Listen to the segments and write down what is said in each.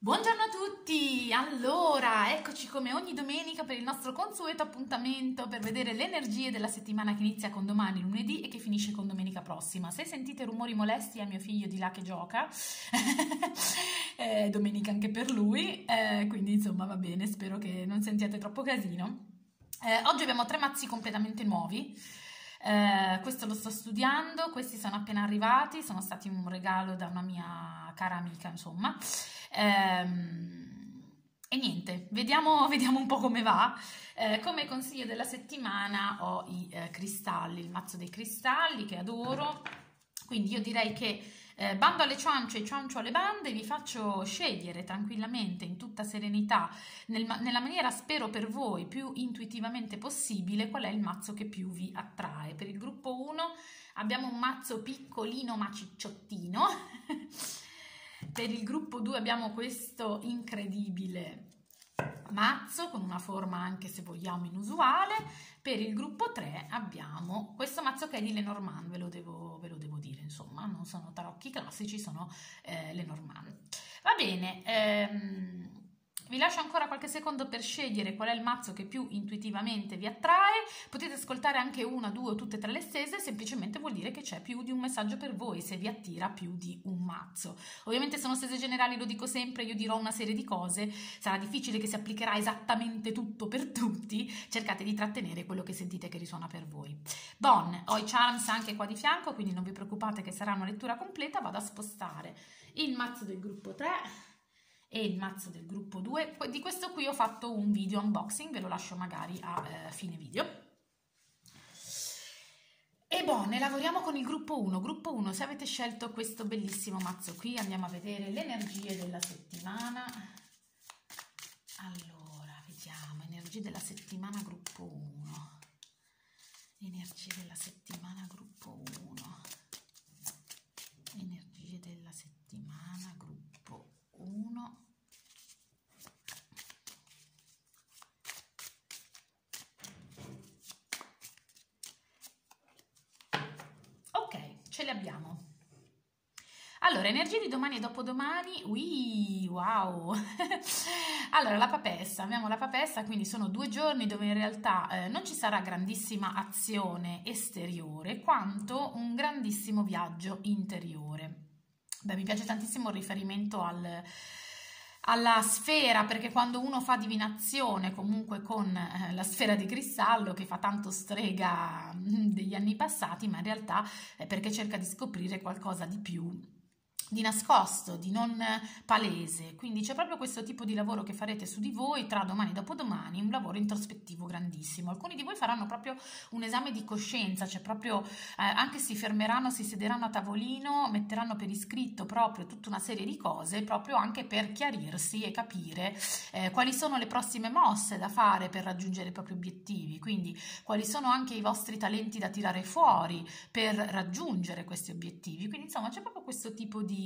Buongiorno a tutti! Allora, eccoci come ogni domenica per il nostro consueto appuntamento per vedere le energie della settimana che inizia con domani lunedì e che finisce con domenica prossima. Se sentite rumori molesti è mio figlio di là che gioca, eh, domenica anche per lui, eh, quindi insomma va bene, spero che non sentiate troppo casino. Eh, oggi abbiamo tre mazzi completamente nuovi. Eh, questo lo sto studiando, questi sono appena arrivati, sono stati un regalo da una mia cara amica, insomma. Ehm, e niente, vediamo, vediamo, un po' come va. Eh, come consiglio della settimana ho i eh, cristalli, il mazzo dei cristalli che adoro. Quindi io direi che eh, bando alle ciance e ciancio alle bande, vi faccio scegliere tranquillamente, in tutta serenità, nel, nella maniera spero per voi più intuitivamente possibile, qual è il mazzo che più vi attrae. Per il gruppo 1 abbiamo un mazzo piccolino ma cicciottino. Per il gruppo 2 abbiamo questo incredibile mazzo con una forma anche se vogliamo inusuale. Per il gruppo 3 abbiamo questo mazzo che è di Lenormand, ve lo devo, ve lo devo dire, insomma, non sono tarocchi classici, sono eh, Lenormand. Va bene, ehm, vi lascio ancora qualche secondo per scegliere qual è il mazzo che più intuitivamente vi attrae. Potete ascoltare anche una, due o tutte e tre le stese, semplicemente vuol dire che c'è più di un messaggio per voi, se vi attira più di un mazzo. Ovviamente sono stese generali, lo dico sempre, io dirò una serie di cose, sarà difficile che si applicherà esattamente tutto per tutti, cercate di trattenere quello che sentite che risuona per voi. Bon, ho i charms anche qua di fianco, quindi non vi preoccupate che sarà una lettura completa, vado a spostare il mazzo del gruppo 3 e il mazzo del gruppo 2. Di questo qui ho fatto un video unboxing, ve lo lascio magari a eh, fine video. E buone, lavoriamo con il gruppo 1. Gruppo 1, se avete scelto questo bellissimo mazzo qui, andiamo a vedere le energie della settimana. Allora, vediamo, energie della settimana gruppo 1. Energie della settimana gruppo 1. Energie della settimana gruppo 1. ce le abbiamo. Allora, energie di domani e dopodomani, ui, wow! allora, la papessa, abbiamo la papessa, quindi sono due giorni dove in realtà eh, non ci sarà grandissima azione esteriore, quanto un grandissimo viaggio interiore. Beh, mi piace tantissimo il riferimento al alla sfera, perché quando uno fa divinazione comunque con eh, la sfera di cristallo che fa tanto strega mm, degli anni passati, ma in realtà è perché cerca di scoprire qualcosa di più di nascosto, di non palese. Quindi c'è proprio questo tipo di lavoro che farete su di voi tra domani e dopodomani, un lavoro introspettivo grandissimo. Alcuni di voi faranno proprio un esame di coscienza, cioè proprio eh, anche si fermeranno, si sederanno a tavolino, metteranno per iscritto proprio tutta una serie di cose, proprio anche per chiarirsi e capire eh, quali sono le prossime mosse da fare per raggiungere i propri obiettivi, quindi quali sono anche i vostri talenti da tirare fuori per raggiungere questi obiettivi. Quindi insomma c'è proprio questo tipo di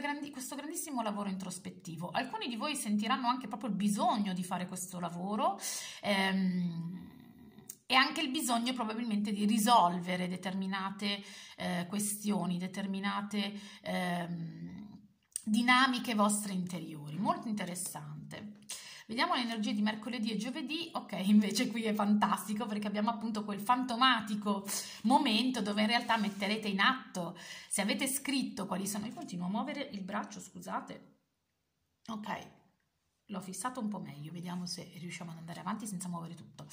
grandi, questo grandissimo lavoro introspettivo. Alcuni di voi sentiranno anche proprio il bisogno di fare questo lavoro. Ehm, e anche il bisogno probabilmente di risolvere determinate eh, questioni, determinate eh, dinamiche vostre interiori. Molto interessante. Vediamo le energie di mercoledì e giovedì. Ok, invece qui è fantastico perché abbiamo appunto quel fantomatico momento dove in realtà metterete in atto, se avete scritto quali sono, io continuo a muovere il braccio, scusate. Ok, l'ho fissato un po' meglio, vediamo se riusciamo ad andare avanti senza muovere tutto.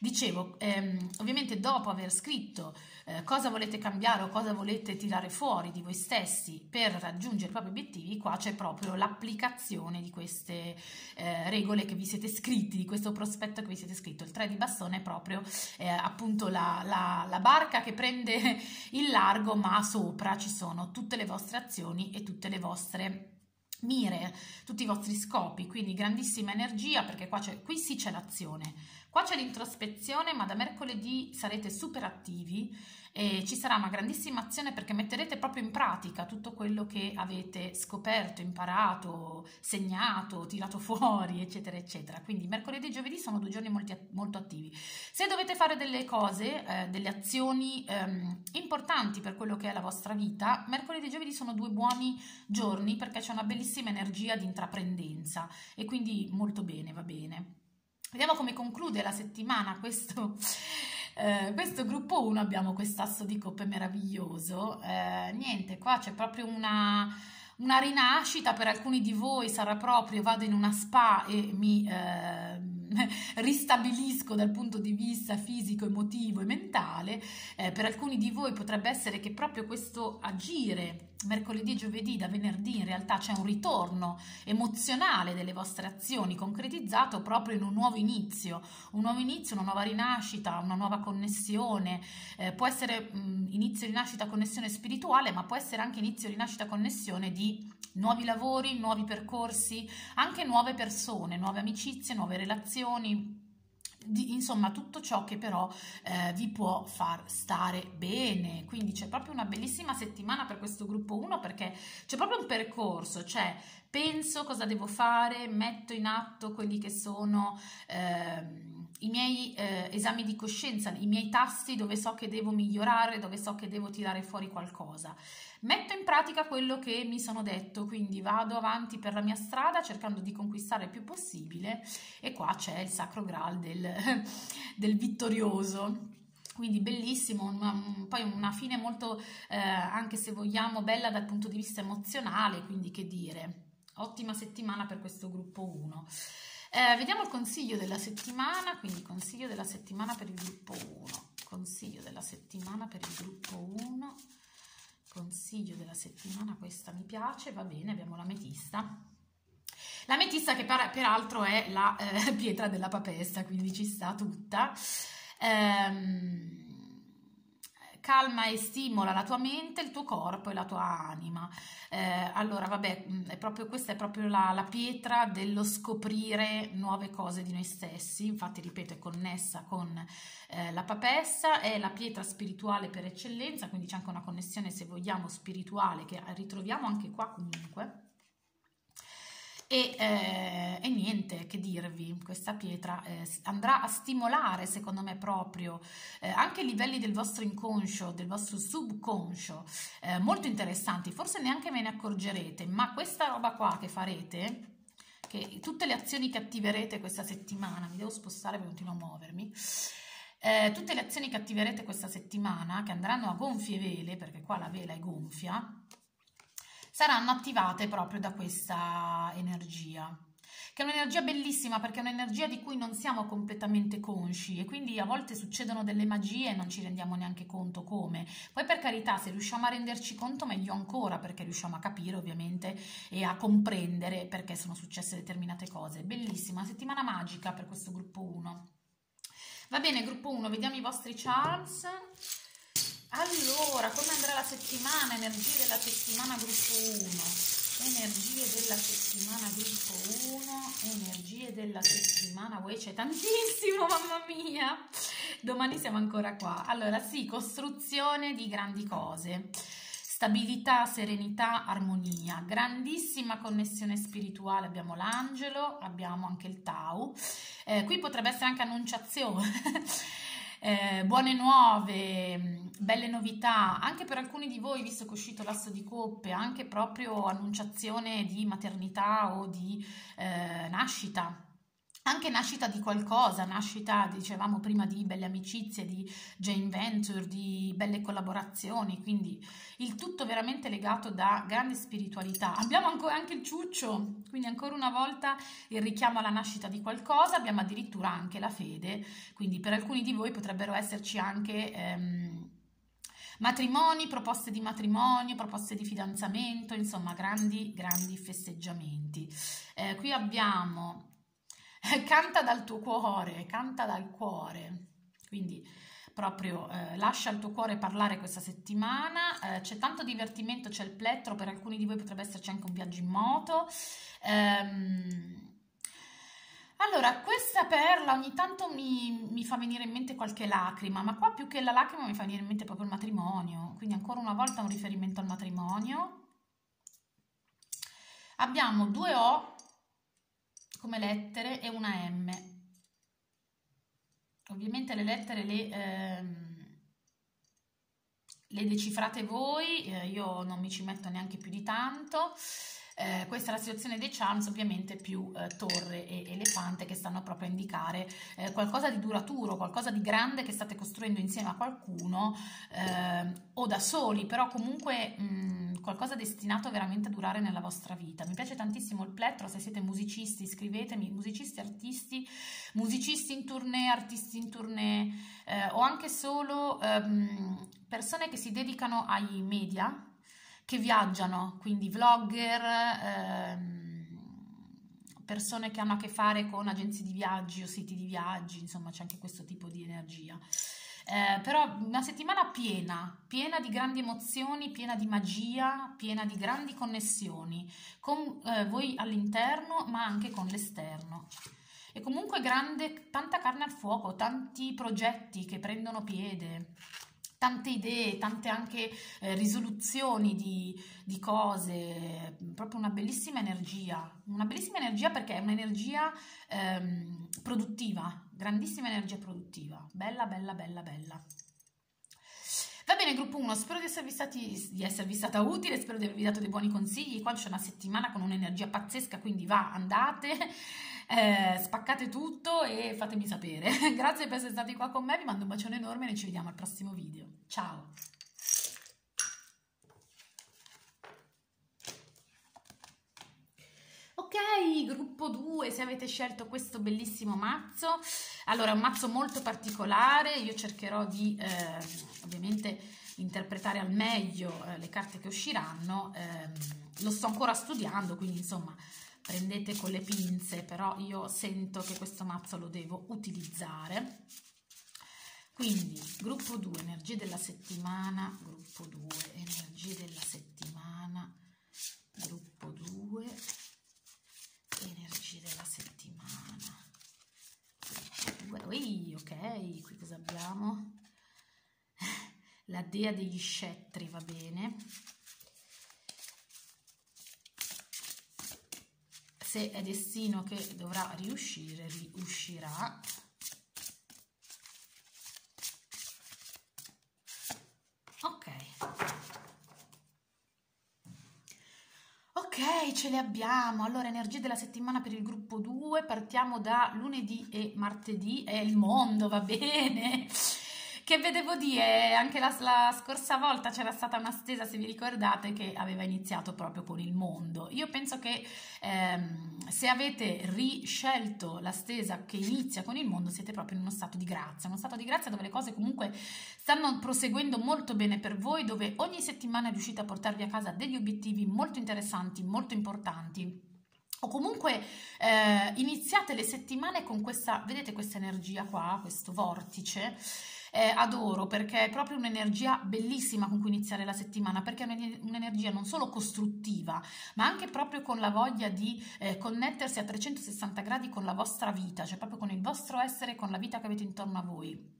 Dicevo, ehm, ovviamente dopo aver scritto eh, cosa volete cambiare o cosa volete tirare fuori di voi stessi per raggiungere i propri obiettivi, qua c'è proprio l'applicazione di queste eh, regole che vi siete scritti, di questo prospetto che vi siete scritto. Il 3 di bastone è proprio eh, appunto la, la, la barca che prende il largo, ma sopra ci sono tutte le vostre azioni e tutte le vostre mire, tutti i vostri scopi, quindi grandissima energia perché qua c'è, qui sì c'è l'azione, Qua c'è l'introspezione, ma da mercoledì sarete super attivi e ci sarà una grandissima azione perché metterete proprio in pratica tutto quello che avete scoperto, imparato, segnato, tirato fuori, eccetera, eccetera. Quindi mercoledì e giovedì sono due giorni molti, molto attivi. Se dovete fare delle cose, eh, delle azioni ehm, importanti per quello che è la vostra vita, mercoledì e giovedì sono due buoni giorni perché c'è una bellissima energia di intraprendenza e quindi molto bene, va bene. Vediamo come conclude la settimana questo eh, questo gruppo 1 abbiamo quest'asso di coppe meraviglioso. Eh, niente, qua c'è proprio una, una, rinascita per alcuni di voi, sarà proprio vado in una spa e mi eh, ristabilisco dal punto di vista fisico, emotivo e mentale. Eh, per alcuni di voi potrebbe essere che proprio questo agire mercoledì giovedì, da venerdì in realtà c'è un ritorno emozionale delle vostre azioni concretizzato proprio in un nuovo inizio, un nuovo inizio, una nuova rinascita, una nuova connessione, eh, può essere mh, inizio rinascita connessione spirituale, ma può essere anche inizio rinascita connessione di nuovi lavori, nuovi percorsi, anche nuove persone, nuove amicizie, nuove relazioni di, insomma tutto ciò che però eh, vi può far stare bene. Quindi c'è proprio una bellissima settimana per questo gruppo 1 perché c'è proprio un percorso cioè penso cosa devo fare metto in atto quelli che sono eh, i miei eh, esami di coscienza i miei tasti dove so che devo migliorare dove so che devo tirare fuori qualcosa. Metto in pratica quello che mi sono detto, quindi vado avanti per la mia strada cercando di conquistare il più possibile e qua c'è il sacro graal del, del vittorioso. Quindi bellissimo, una, poi una fine molto, eh, anche se vogliamo, bella dal punto di vista emozionale, quindi che dire, ottima settimana per questo gruppo 1. Eh, vediamo il consiglio della settimana, quindi consiglio della settimana per il gruppo 1, consiglio della settimana per il gruppo 1 consiglio della settimana, questa mi piace, va bene, abbiamo l'ametista. L'ametista che per, peraltro è la eh, pietra della papessa, quindi ci sta tutta. Ehm, calma e stimola la tua mente, il tuo corpo e la tua anima. Eh, allora, vabbè, mm, è proprio, questa è proprio la, la, pietra dello scoprire nuove cose di noi stessi. Infatti, ripeto, è connessa con eh, la papessa, è la pietra spirituale per eccellenza, quindi c'è anche una connessione, se vogliamo, spirituale che ritroviamo anche qua comunque. E, eh, e, niente che dirvi, questa pietra eh, andrà a stimolare secondo me proprio eh, anche i livelli del vostro inconscio, del vostro subconscio, eh, molto interessanti, forse neanche ve ne accorgerete, ma questa roba qua che farete, che tutte le azioni che attiverete questa settimana, mi devo spostare per continuo a muovermi, eh, tutte le azioni che attiverete questa settimana, che andranno a gonfie vele, perché qua la vela è gonfia, saranno attivate proprio da questa energia che è un'energia bellissima perché è un'energia di cui non siamo completamente consci e quindi a volte succedono delle magie e non ci rendiamo neanche conto come. Poi per carità, se riusciamo a renderci conto meglio ancora perché riusciamo a capire ovviamente e a comprendere perché sono successe determinate cose. Bellissima, settimana magica per questo gruppo 1. Va bene, gruppo 1, vediamo i vostri charms. Allora, come andrà la settimana? Energie della settimana gruppo 1. Energie della settimana gruppo 1. Energie della settimana. Uè, c'è tantissimo, mamma mia. Domani siamo ancora qua. Allora, sì, costruzione di grandi cose. Stabilità, serenità, armonia, grandissima connessione spirituale, abbiamo l'angelo, abbiamo anche il Tau, eh, qui potrebbe essere anche annunciazione, eh, buone nuove, belle novità, anche per alcuni di voi, visto che è uscito l'asso di coppe, anche proprio annunciazione di maternità o di eh, nascita anche nascita di qualcosa, nascita, dicevamo prima, di belle amicizie, di Jane Venture, di belle collaborazioni, quindi il tutto veramente legato da grande spiritualità. Abbiamo ancora anche il ciuccio, quindi ancora una volta il richiamo alla nascita di qualcosa, abbiamo addirittura anche la fede, quindi per alcuni di voi potrebbero esserci anche... Ehm, matrimoni, proposte di matrimonio, proposte di fidanzamento, insomma grandi, grandi festeggiamenti. Eh, qui abbiamo canta dal tuo cuore, canta dal cuore. Quindi proprio eh, lascia il tuo cuore parlare questa settimana. Eh, c'è tanto divertimento, c'è il plettro, per alcuni di voi potrebbe esserci anche un viaggio in moto. Ehm, Allora, questa perla ogni tanto mi, mi, fa venire in mente qualche lacrima, ma qua più che la lacrima mi fa venire in mente proprio il matrimonio, quindi ancora una volta un riferimento al matrimonio. Abbiamo due O come lettere e una M. Ovviamente le lettere le, ehm, le decifrate voi, eh, io non mi ci metto neanche più di tanto. Eh, questa è la situazione dei charms, ovviamente più eh, torre e elefante che stanno proprio a indicare eh, qualcosa di duraturo, qualcosa di grande che state costruendo insieme a qualcuno eh, o da soli, però comunque mh, mm, qualcosa destinato veramente a durare nella vostra vita. Mi piace tantissimo il plettro, se siete musicisti scrivetemi, musicisti, artisti, musicisti in tournée, artisti in tournée eh, o anche solo ehm, persone che si dedicano ai media che viaggiano, quindi vlogger, ehm, persone che hanno a che fare con agenzie di viaggi o siti di viaggi, insomma c'è anche questo tipo di energia. Eh, però una settimana piena, piena di grandi emozioni, piena di magia, piena di grandi connessioni con eh, voi all'interno ma anche con l'esterno. E comunque grande, tanta carne al fuoco, tanti progetti che prendono piede tante idee, tante anche eh, risoluzioni di, di, cose, proprio una bellissima energia, una bellissima energia perché è un'energia ehm, produttiva, grandissima energia produttiva, bella, bella, bella, bella. Va bene, gruppo 1, spero di esservi, stati, di esservi, stata utile, spero di avervi dato dei buoni consigli. Qua c'è una settimana con un'energia pazzesca, quindi va, andate, eh, spaccate tutto e fatemi sapere. Grazie per essere stati qua con me, vi mando un bacione enorme e ci vediamo al prossimo video. Ciao! Ok, gruppo 2, se avete scelto questo bellissimo mazzo, allora è un mazzo molto particolare, io cercherò di eh, ovviamente interpretare al meglio eh, le carte che usciranno, eh, lo sto ancora studiando, quindi insomma prendete con le pinze, però io sento che questo mazzo lo devo utilizzare. Quindi, gruppo 2, energie della settimana, gruppo 2, energie della settimana, gruppo 2, energie della settimana. Ui, ok, qui cosa abbiamo? La dea degli scettri, va bene. Se è destino che dovrà riuscire, riuscirà. Ok, ce le abbiamo. Allora, energie della settimana per il gruppo 2. Partiamo da lunedì e martedì. È il mondo, va bene. Che vedevo dire, anche la, la scorsa volta c'era stata una stesa, se vi ricordate, che aveva iniziato proprio con il mondo. Io penso che ehm, se avete riscelto la stesa che inizia con il mondo, siete proprio in uno stato di grazia, uno stato di grazia dove le cose comunque stanno proseguendo molto bene per voi, dove ogni settimana riuscite a portarvi a casa degli obiettivi molto interessanti, molto importanti o comunque eh, iniziate le settimane con questa, vedete questa energia qua, questo vortice, eh, adoro perché è proprio un'energia bellissima con cui iniziare la settimana, perché è un'energia non solo costruttiva, ma anche proprio con la voglia di eh, connettersi a 360 gradi con la vostra vita, cioè proprio con il vostro essere, con la vita che avete intorno a voi.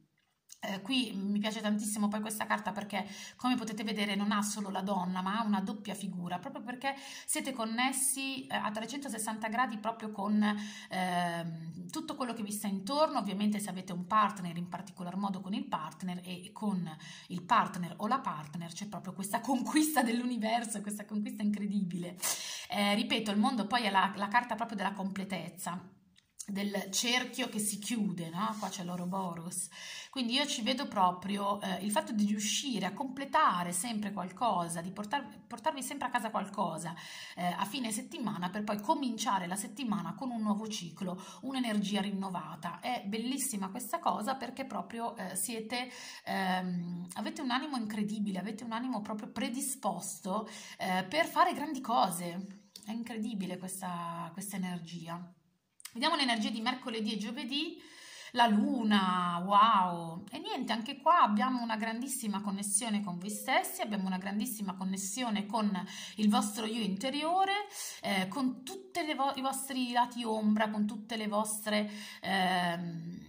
Eh, qui mi piace tantissimo poi questa carta perché come potete vedere non ha solo la donna ma ha una doppia figura proprio perché siete connessi eh, a 360 gradi proprio con eh, tutto quello che vi sta intorno. Ovviamente se avete un partner in particolar modo con il partner e con il partner o la partner c'è proprio questa conquista dell'universo questa conquista incredibile. Eh, ripeto il mondo poi è la, la carta proprio della completezza del cerchio che si chiude, no? Qua c'è l'Oroboros. Quindi io ci vedo proprio eh, il fatto di riuscire a completare sempre qualcosa, di portar, portarvi sempre a casa qualcosa eh, a fine settimana per poi cominciare la settimana con un nuovo ciclo, un'energia rinnovata. È bellissima questa cosa perché proprio eh, siete, ehm, avete un animo incredibile, avete un animo proprio predisposto eh, per fare grandi cose. È incredibile questa, questa energia. Vediamo l'energia di mercoledì e giovedì. la luna, wow! E niente, anche qua abbiamo una grandissima connessione con voi stessi, abbiamo una grandissima connessione con il vostro io interiore, eh, con tutti vo- i vostri lati ombra, con tutte le vostre... Eh,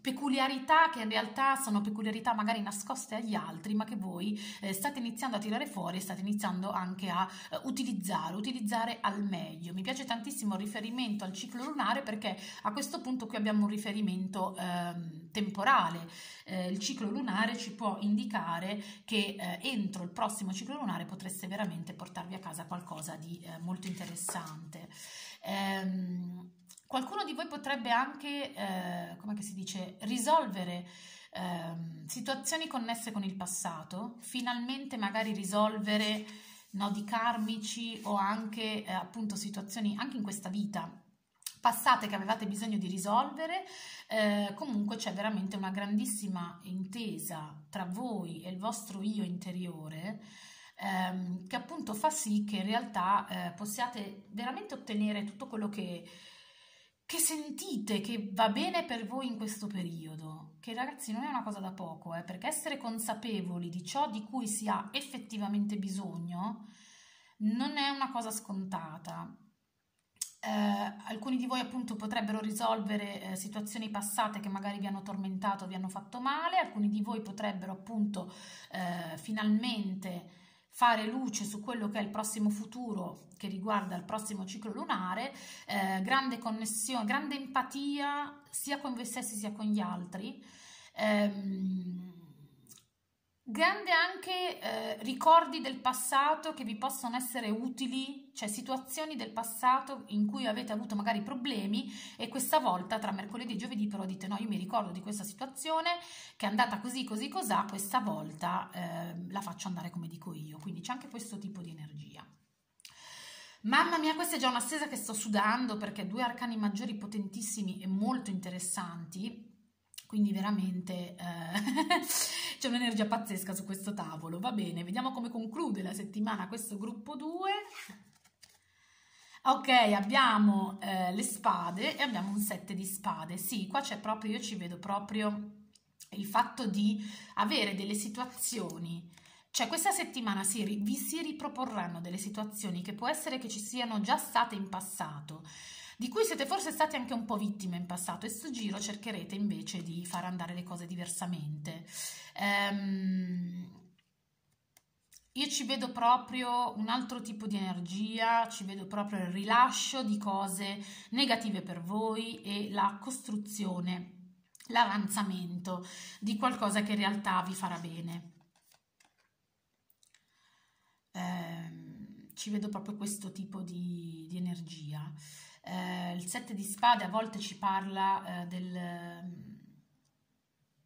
peculiarità che in realtà sono peculiarità magari nascoste agli altri, ma che voi eh, state iniziando a tirare fuori e state iniziando anche a eh, utilizzare, utilizzare al meglio. Mi piace tantissimo il riferimento al ciclo lunare perché a questo punto qui abbiamo un riferimento eh, temporale. Il ciclo lunare ci può indicare che eh, entro il prossimo ciclo lunare potreste veramente portarvi a casa qualcosa di eh, molto interessante. Ehm, Qualcuno di voi potrebbe anche, eh, come si dice, risolvere eh, situazioni connesse con il passato, finalmente magari risolvere nodi karmici o anche eh, appunto situazioni anche in questa vita passate che avevate bisogno di risolvere, eh, comunque c'è veramente una grandissima intesa tra voi e il vostro io interiore ehm, che appunto fa sì che in realtà eh, possiate veramente ottenere tutto quello che che sentite che va bene per voi in questo periodo, che ragazzi non è una cosa da poco, eh, perché essere consapevoli di ciò di cui si ha effettivamente bisogno non è una cosa scontata. Eh, alcuni di voi appunto potrebbero risolvere eh, situazioni passate che magari vi hanno tormentato, vi hanno fatto male, alcuni di voi potrebbero appunto eh, finalmente fare luce su quello che è il prossimo futuro che riguarda il prossimo ciclo lunare, eh, grande connessione, grande empatia sia con voi stessi sia con gli altri. Ehm, Grande anche eh, ricordi del passato che vi possono essere utili, cioè situazioni del passato in cui avete avuto magari problemi e questa volta tra mercoledì e giovedì però dite no, io mi ricordo di questa situazione che è andata così, così, cos'ha, questa volta eh, la faccio andare come dico io, quindi c'è anche questo tipo di energia. Mamma mia, questa è già una stesa che sto sudando perché due arcani maggiori potentissimi e molto interessanti quindi veramente eh, c'è un'energia pazzesca su questo tavolo. Va bene, vediamo come conclude la settimana questo gruppo 2. Ok, abbiamo eh, le spade e abbiamo un set di spade. Sì, qua c'è proprio, io ci vedo proprio il fatto di avere delle situazioni cioè questa settimana si, vi si riproporranno delle situazioni che può essere che ci siano già state in passato, di cui siete forse stati anche un po' vittime in passato e sto giro cercherete invece di far andare le cose diversamente. Ehm, io ci vedo proprio un altro tipo di energia, ci vedo proprio il rilascio di cose negative per voi e la costruzione, l'avanzamento di qualcosa che in realtà vi farà bene. Eh, ci vedo proprio questo tipo di, di energia. Eh, il sette di spade a volte ci parla eh, del,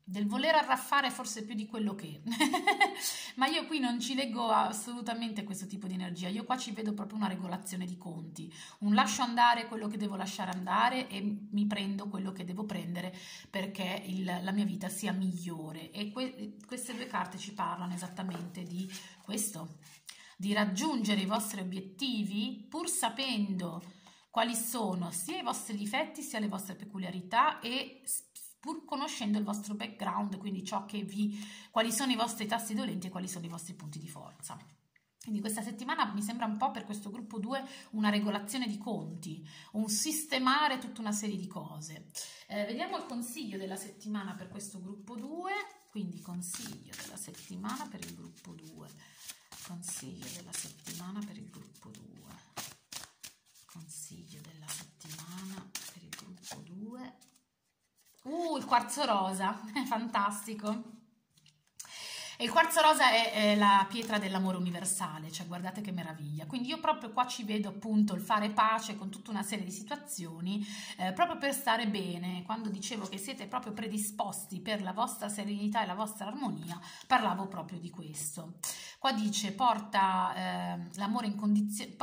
del, voler arraffare forse più di quello che, ma io qui non ci leggo assolutamente questo tipo di energia, io qua ci vedo proprio una regolazione di conti, un lascio andare quello che devo lasciare andare e mi prendo quello che devo prendere perché il, la mia vita sia migliore. E que, queste due carte ci parlano esattamente di questo, di raggiungere i vostri obiettivi pur sapendo quali sono sia i vostri difetti sia le vostre peculiarità e pur conoscendo il vostro background, quindi ciò che vi, quali sono i vostri tassi dolenti e quali sono i vostri punti di forza. Quindi questa settimana mi sembra un po' per questo gruppo 2 una regolazione di conti, un sistemare tutta una serie di cose. Eh, vediamo il consiglio della settimana per questo gruppo 2, quindi consiglio della settimana per il gruppo 2, consiglio della settimana per il gruppo 2 consiglio della settimana per il gruppo 2 uh il quarzo rosa è fantastico e il quarzo rosa è, è, la pietra dell'amore universale, cioè guardate che meraviglia. Quindi io proprio qua ci vedo appunto il fare pace con tutta una serie di situazioni, eh, proprio per stare bene. Quando dicevo che siete proprio predisposti per la vostra serenità e la vostra armonia, parlavo proprio di questo. Qua dice porta, eh, l'amore, incondizio-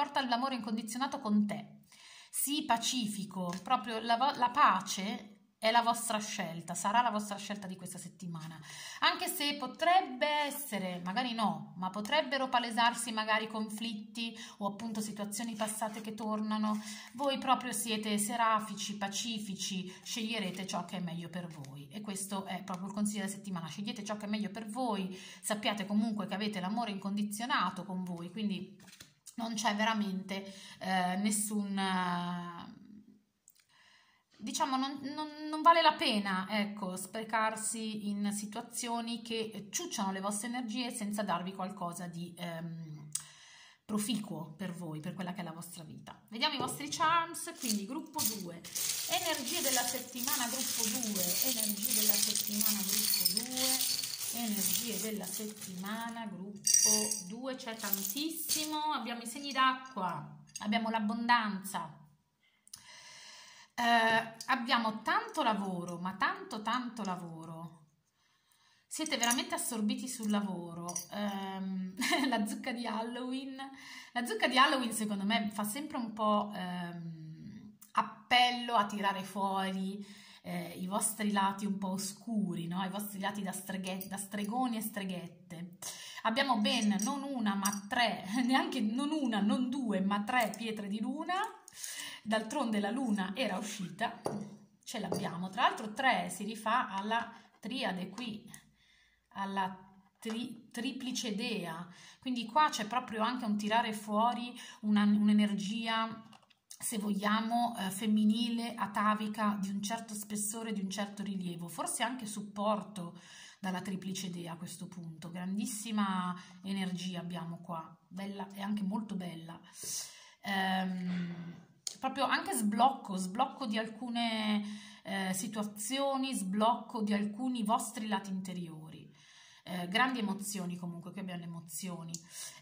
incondizionato con te. Sii pacifico, proprio la, la pace è la vostra scelta, sarà la vostra scelta di questa settimana. Anche se potrebbe essere, magari no, ma potrebbero palesarsi magari conflitti o appunto situazioni passate che tornano, voi proprio siete serafici, pacifici, sceglierete ciò che è meglio per voi. E questo è proprio il consiglio della settimana, scegliete ciò che è meglio per voi, sappiate comunque che avete l'amore incondizionato con voi, quindi non c'è veramente eh, nessun diciamo non, non, non, vale la pena ecco, sprecarsi in situazioni che ciucciano le vostre energie senza darvi qualcosa di ehm, proficuo per voi, per quella che è la vostra vita. Vediamo i vostri charms, quindi gruppo 2, energie della settimana gruppo 2, energie della settimana gruppo 2, energie della settimana gruppo 2, c'è tantissimo, abbiamo i segni d'acqua, abbiamo l'abbondanza, eh, abbiamo tanto lavoro, ma tanto tanto lavoro. Siete veramente assorbiti sul lavoro. Um, la zucca di Halloween. La zucca di Halloween, secondo me, fa sempre un po' um, appello a tirare fuori eh, i vostri lati un po' oscuri, no? i vostri lati da, streghe- da stregoni e streghette. Abbiamo ben non una, ma tre, neanche non una, non due, ma tre pietre di luna D'altronde la luna era uscita, ce l'abbiamo. Tra l'altro 3 si rifà alla triade qui, alla tri, triplice dea. Quindi qua c'è proprio anche un tirare fuori un'energia se vogliamo, eh, femminile, atavica, di un certo spessore, di un certo rilievo, forse anche supporto dalla triplice dea a questo punto. Grandissima energia abbiamo qua, bella e anche molto bella. Ehm, proprio anche sblocco, sblocco di alcune eh, situazioni, sblocco di alcuni vostri lati interiori. Eh, grandi emozioni comunque, qui abbiamo le emozioni.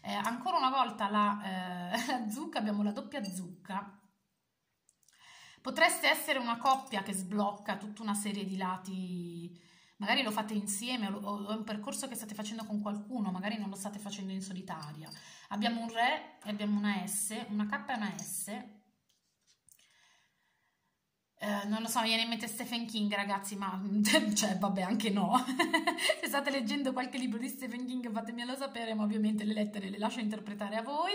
Eh, ancora una volta la, eh, la zucca, abbiamo la doppia zucca. Potreste essere una coppia che sblocca tutta una serie di lati, magari lo fate insieme o è un percorso che state facendo con qualcuno, magari non lo state facendo in solitaria. Abbiamo un re e abbiamo una S, una K e una S Uh, non lo so, mi viene in mente Stephen King, ragazzi, ma cioè, vabbè, anche no. Se state leggendo qualche libro di Stephen King, fatemelo sapere, ma ovviamente le lettere le lascio interpretare a voi.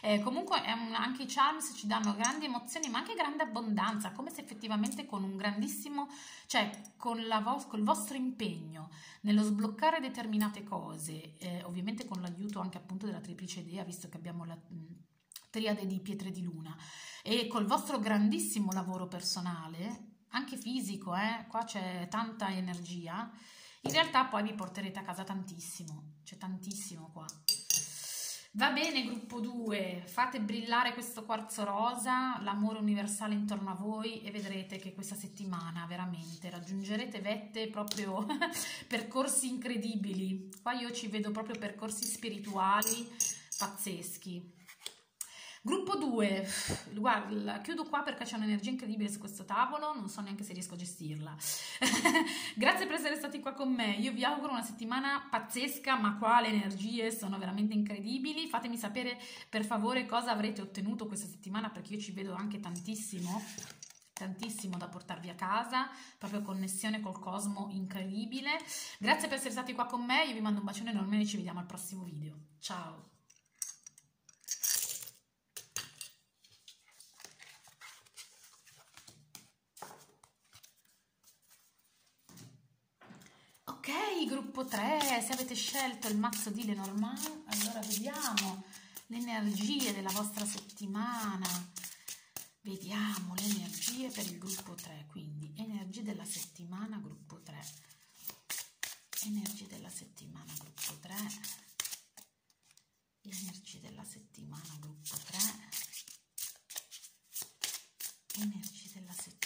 Eh, comunque, un, anche i charms ci danno grandi emozioni, ma anche grande abbondanza, come se effettivamente con un grandissimo, cioè con vo- col vostro impegno nello sbloccare determinate cose, eh, ovviamente con l'aiuto anche appunto della triplice idea, visto che abbiamo la mh, triade di pietre di luna e col vostro grandissimo lavoro personale, anche fisico, eh, qua c'è tanta energia, in realtà poi vi porterete a casa tantissimo, c'è tantissimo qua. Va bene gruppo 2, fate brillare questo quarzo rosa, l'amore universale intorno a voi e vedrete che questa settimana veramente raggiungerete vette proprio percorsi incredibili. Qua io ci vedo proprio percorsi spirituali pazzeschi. Gruppo 2, guarda, chiudo qua perché c'è un'energia incredibile su questo tavolo, non so neanche se riesco a gestirla. Grazie per essere stati qua con me, io vi auguro una settimana pazzesca, ma qua le energie sono veramente incredibili. Fatemi sapere per favore cosa avrete ottenuto questa settimana perché io ci vedo anche tantissimo tantissimo da portarvi a casa, proprio connessione col cosmo incredibile. Grazie per essere stati qua con me, io vi mando un bacione enorme e ci vediamo al prossimo video. Ciao! Gruppo 3, se avete scelto il mazzo di Lenormand, allora vediamo le energie della vostra settimana. Vediamo le energie per il gruppo 3, quindi energie della settimana gruppo 3. Energie della settimana gruppo 3. Energie della settimana gruppo 3. Energie della settimana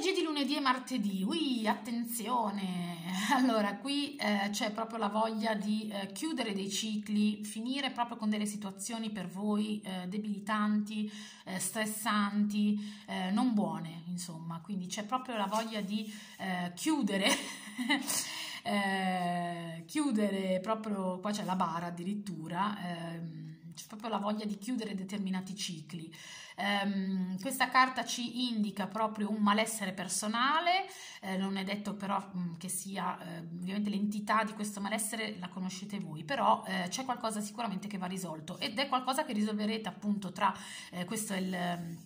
Energie di lunedì e martedì, ui, attenzione! Allora, qui eh, c'è proprio la voglia di eh, chiudere dei cicli, finire proprio con delle situazioni per voi eh, debilitanti, eh, stressanti, eh, non buone, insomma. Quindi c'è proprio la voglia di eh, chiudere, chiudere proprio, qua c'è la bara addirittura, ehm, c'è proprio la voglia di chiudere determinati cicli. Um, questa carta ci indica proprio un malessere personale, eh, non è detto però mh, mm, che sia eh, ovviamente l'entità di questo malessere la conoscete voi, però eh, c'è qualcosa sicuramente che va risolto ed è qualcosa che risolverete appunto tra eh, questo è il, ehm,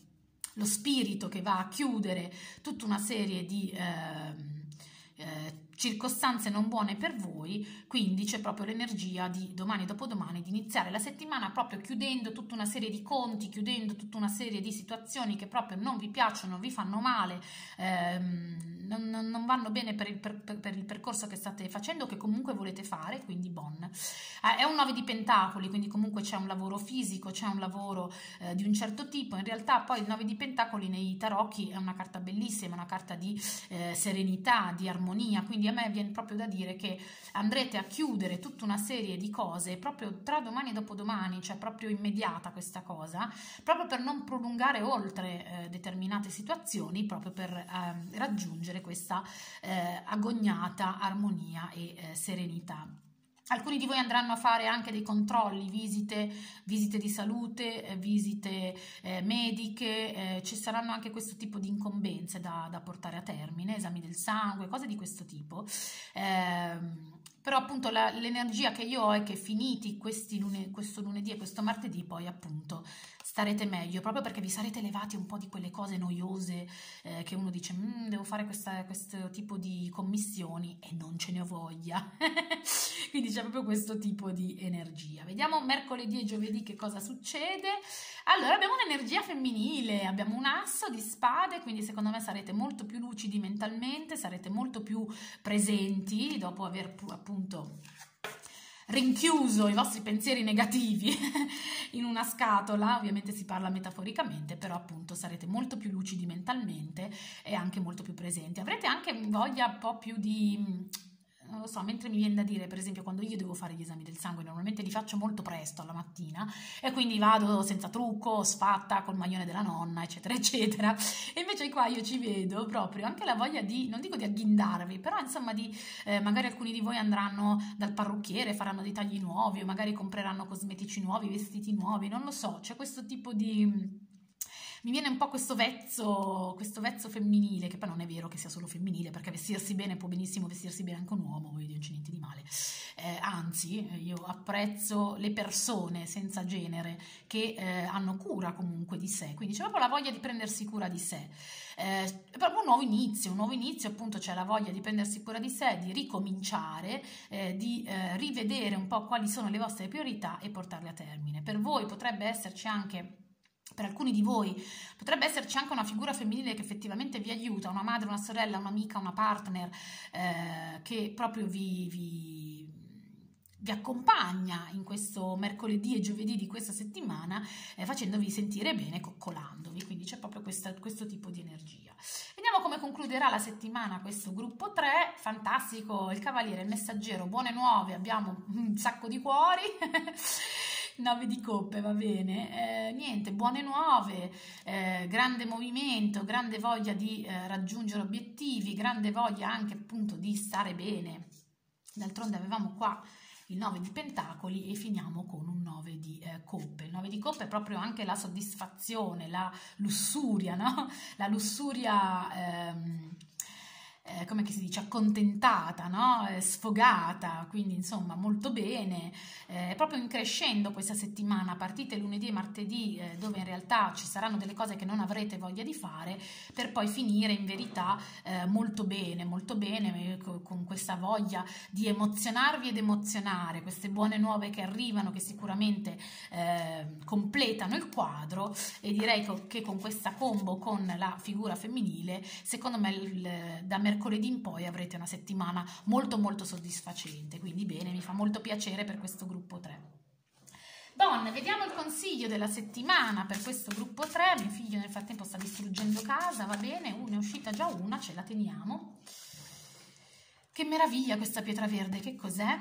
lo spirito che va a chiudere tutta una serie di ehm, eh, circostanze non buone per voi, quindi c'è proprio l'energia di domani dopodomani di iniziare la settimana proprio chiudendo tutta una serie di conti, chiudendo tutta una serie di situazioni che proprio non vi piacciono, vi fanno male, ehm, non, non, vanno bene per il, per, per il, percorso che state facendo, che comunque volete fare, quindi bon. Eh, è un 9 di pentacoli, quindi comunque c'è un lavoro fisico, c'è un lavoro eh, di un certo tipo, in realtà poi il 9 di pentacoli nei tarocchi è una carta bellissima, una carta di eh, serenità, di armonia, quindi a me viene proprio da dire che andrete a chiudere tutta una serie di cose proprio tra domani e dopodomani, cioè proprio immediata questa cosa, proprio per non prolungare oltre eh, determinate situazioni, proprio per eh, raggiungere questa eh, agognata armonia e eh, serenità. Alcuni di voi andranno a fare anche dei controlli, visite, visite di salute, eh, visite eh, mediche, eh, ci saranno anche questo tipo di incombenze da, da, portare a termine, esami del sangue, cose di questo tipo. Eh, però appunto la, l'energia che io ho è che finiti questi lune, questo lunedì e questo martedì poi appunto starete meglio, proprio perché vi sarete levati un po' di quelle cose noiose eh, che uno dice mm, devo fare questa, questo tipo di commissioni e non ce ne ho voglia. Quindi c'è proprio questo tipo di energia. Vediamo mercoledì e giovedì che cosa succede. Allora abbiamo un'energia femminile, abbiamo un asso di spade, quindi secondo me sarete molto più lucidi mentalmente, sarete molto più presenti dopo aver appunto rinchiuso i vostri pensieri negativi in una scatola, ovviamente si parla metaforicamente, però appunto sarete molto più lucidi mentalmente e anche molto più presenti. Avrete anche voglia un po' più di non lo so, mentre mi viene da dire, per esempio, quando io devo fare gli esami del sangue, normalmente li faccio molto presto alla mattina e quindi vado senza trucco, sfatta col maglione della nonna, eccetera, eccetera. E invece qua io ci vedo proprio anche la voglia di, non dico di agghindarvi, però insomma di, eh, magari alcuni di voi andranno dal parrucchiere, faranno dei tagli nuovi o magari compreranno cosmetici nuovi, vestiti nuovi, non lo so, c'è questo tipo di mi viene un po' questo vezzo, questo vezzo femminile, che poi non è vero che sia solo femminile, perché vestirsi bene può benissimo vestirsi bene anche un uomo, voglio dire, non c'è niente di male. Eh, anzi, io apprezzo le persone senza genere che eh, hanno cura comunque di sé, quindi c'è proprio la voglia di prendersi cura di sé. Eh, è proprio un nuovo inizio, un nuovo inizio appunto c'è la voglia di prendersi cura di sé, di ricominciare, eh, di eh, rivedere un po' quali sono le vostre priorità e portarle a termine. Per voi potrebbe esserci anche per alcuni di voi potrebbe esserci anche una figura femminile che effettivamente vi aiuta, una madre, una sorella, un'amica, una partner eh, che proprio vi, vi, vi, accompagna in questo mercoledì e giovedì di questa settimana eh, facendovi sentire bene, coccolandovi, quindi c'è proprio questa, questo tipo di energia. Vediamo come concluderà la settimana questo gruppo 3, fantastico, il cavaliere, il messaggero, buone nuove, abbiamo un sacco di cuori. 9 di coppe, va bene. Eh, niente, buone nuove, eh, grande movimento, grande voglia di eh, raggiungere obiettivi, grande voglia anche appunto di stare bene. D'altronde avevamo qua il 9 di pentacoli e finiamo con un 9 di eh, coppe. Il 9 di coppe è proprio anche la soddisfazione, la lussuria, no? La lussuria... Ehm, eh, come si dice, accontentata, no? eh, sfogata, quindi insomma molto bene, eh, proprio in crescendo questa settimana, partite lunedì e martedì eh, dove in realtà ci saranno delle cose che non avrete voglia di fare, per poi finire in verità eh, molto bene, molto bene, eh, con questa voglia di emozionarvi ed emozionare, queste buone nuove che arrivano, che sicuramente completano il quadro e direi che con questa combo con la figura femminile, secondo me il, da mercoledì mercoledì in poi avrete una settimana molto molto soddisfacente, quindi bene, mi fa molto piacere per questo gruppo 3. Donne, vediamo il consiglio della settimana per questo gruppo 3. Mio figlio nel frattempo sta distruggendo casa, va bene, una è uscita già una, ce la teniamo. Che meraviglia questa pietra verde, che cos'è?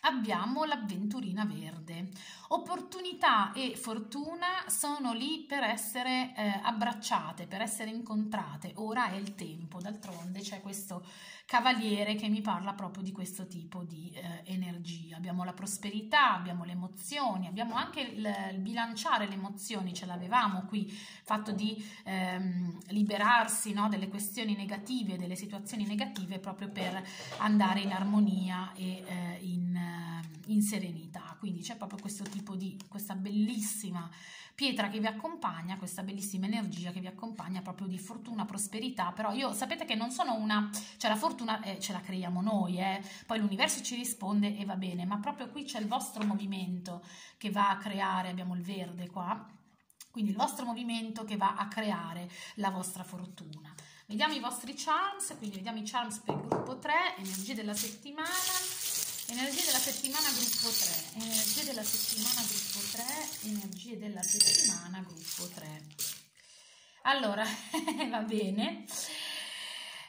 Abbiamo l'avventurina verde. Opportunità e fortuna sono lì per essere eh, abbracciate, per essere incontrate. Ora è il tempo, d'altronde c'è questo cavaliere che mi parla proprio di questo tipo di eh, energia. Abbiamo la prosperità, abbiamo le emozioni, abbiamo anche il, il bilanciare le emozioni, ce l'avevamo qui, fatto di ehm, liberarsi no, delle questioni negative, delle situazioni negative proprio per andare in armonia e eh, in, eh, in serenità. Quindi c'è proprio questo tipo di, questa bellissima pietra che vi accompagna, questa bellissima energia che vi accompagna proprio di fortuna, prosperità, però io sapete che non sono una, cioè la fortuna eh, ce la creiamo noi, eh, poi l'universo ci risponde e va bene, ma proprio qui c'è il vostro movimento che va a creare, abbiamo il verde qua, quindi il vostro movimento che va a creare la vostra fortuna. Vediamo i vostri charms, quindi vediamo i charms per il gruppo 3, energie della settimana, Energie della settimana gruppo 3, energie della settimana gruppo 3, energie della settimana gruppo 3. Allora, va bene.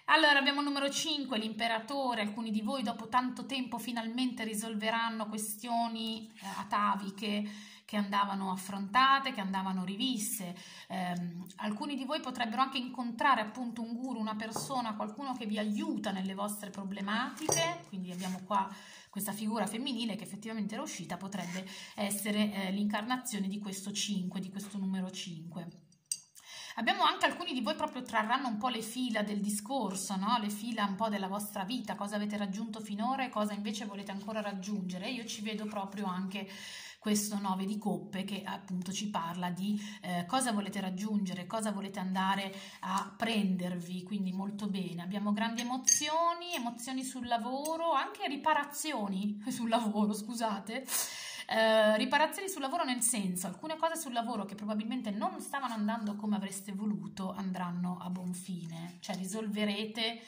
Allora abbiamo il numero 5, l'imperatore, alcuni di voi dopo tanto tempo finalmente risolveranno questioni eh, ataviche che andavano affrontate, che andavano riviste. Eh, alcuni di voi potrebbero anche incontrare appunto un guru, una persona, qualcuno che vi aiuta nelle vostre problematiche, quindi abbiamo qua questa figura femminile che effettivamente era uscita potrebbe essere eh, l'incarnazione di questo 5, di questo numero 5. Abbiamo anche alcuni di voi proprio trarranno un po' le fila del discorso, no? le fila un po' della vostra vita, cosa avete raggiunto finora e cosa invece volete ancora raggiungere. Io ci vedo proprio anche questo 9 di coppe che appunto ci parla di eh, cosa volete raggiungere, cosa volete andare a prendervi, quindi molto bene. Abbiamo grandi emozioni, emozioni sul lavoro, anche riparazioni sul lavoro, scusate. Eh, riparazioni sul lavoro nel senso alcune cose sul lavoro che probabilmente non stavano andando come avreste voluto andranno a buon fine cioè risolverete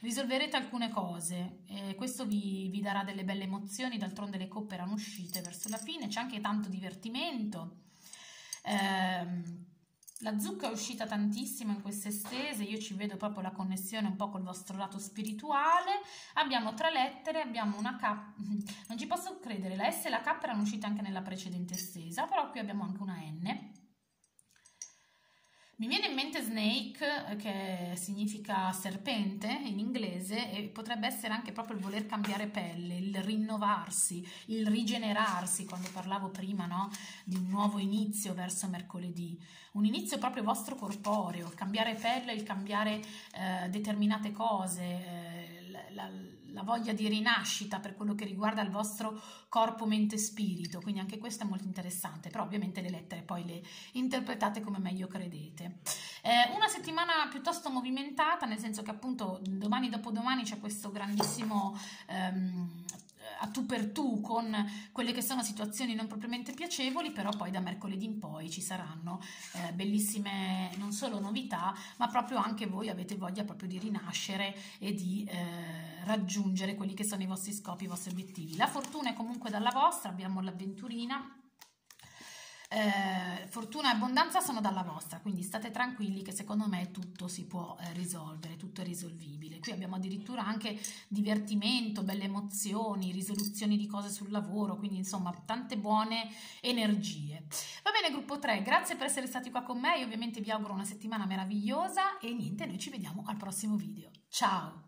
risolverete alcune cose, eh, questo vi, vi, darà delle belle emozioni, d'altronde le coppe erano uscite verso la fine, c'è anche tanto divertimento. Eh, la zucca è uscita tantissimo in queste stese, io ci vedo proprio la connessione un po' col vostro lato spirituale. Abbiamo tre lettere, abbiamo una K, non ci posso credere, la S e la K erano uscite anche nella precedente stesa, però qui abbiamo anche una N. Mi viene in mente snake, eh, che significa serpente in inglese, e potrebbe essere anche proprio il voler cambiare pelle, il rinnovarsi, il rigenerarsi, quando parlavo prima no, di un nuovo inizio verso mercoledì. Un inizio proprio vostro corporeo, cambiare pelle, il cambiare eh, determinate cose, eh, la voglia di rinascita per quello che riguarda il vostro corpo, mente e spirito, quindi anche questo è molto interessante, però ovviamente le lettere poi le interpretate come meglio credete. Eh, una settimana piuttosto movimentata, nel senso che appunto domani dopodomani c'è questo grandissimo ehm, a tu per tu con quelle che sono situazioni non propriamente piacevoli, però poi da mercoledì in poi ci saranno eh, bellissime non solo novità, ma proprio anche voi avete voglia proprio di rinascere e di eh, raggiungere quelli che sono i vostri scopi, i vostri obiettivi. La fortuna è comunque dalla vostra, abbiamo l'avventurina eh, fortuna e abbondanza sono dalla vostra, quindi state tranquilli che secondo me tutto si può eh, risolvere, tutto è risolvibile. Qui abbiamo addirittura anche divertimento, belle emozioni, risoluzioni di cose sul lavoro, quindi insomma tante buone energie. Va bene gruppo 3, grazie per essere stati qua con me, io ovviamente vi auguro una settimana meravigliosa e niente, noi ci vediamo al prossimo video. Ciao!